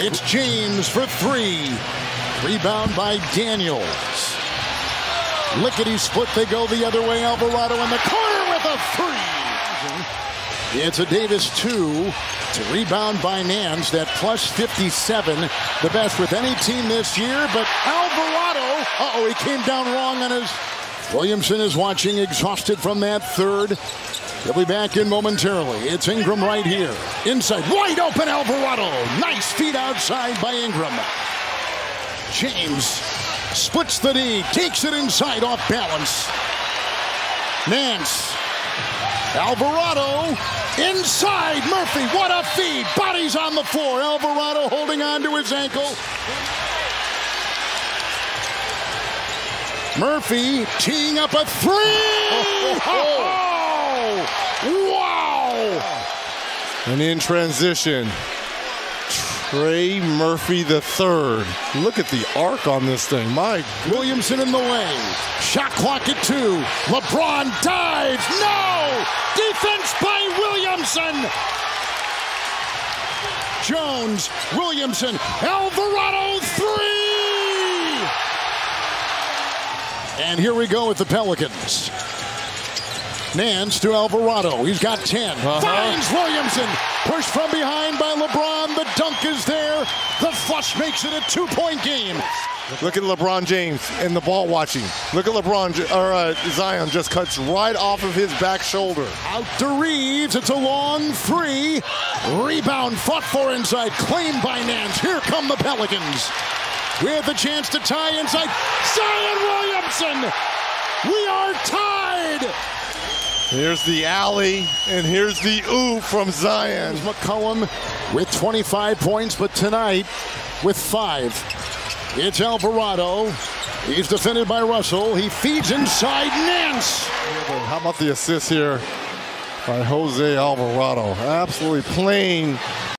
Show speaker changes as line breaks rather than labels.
It's James for three. Rebound by Daniels. Lickety split. They go the other way. Alvarado in the corner with a three. It's a Davis two. To rebound by Nance. That plus 57. The best with any team this year. But Alvarado. Uh oh, he came down wrong on his. Williamson is watching, exhausted from that third. He'll be back in momentarily. It's Ingram right here. Inside, wide open Alvarado. Nice feet outside by Ingram. James splits the D, takes it inside off balance. Nance. Alvarado inside Murphy. What a feed. Bodies on the floor. Alvarado holding on to his ankle. Murphy teeing up a three. Oh,
And in transition, Trey Murphy the third. Look at the arc on this thing. My
Williamson in the lane. Shot clock at two. LeBron dives. No! Defense by Williamson. Jones, Williamson, Alvarado three. And here we go with the Pelicans. Nance to Alvarado. He's got 10.
Uh-huh.
Finds Williamson. Pushed from behind by LeBron. The dunk is there. The flush makes it a two-point game.
Look at LeBron James and the ball watching. Look at LeBron or uh, Zion just cuts right off of his back shoulder.
Out to Reaves. It's a long three. Rebound fought for inside. Claimed by Nance. Here come the Pelicans. With the chance to tie inside. Zion Williamson. We are tied.
Here's the alley, and here's the ooh from Zion.
McCollum with 25 points, but tonight with five. It's Alvarado. He's defended by Russell. He feeds inside Nance.
How about the assist here by Jose Alvarado? Absolutely playing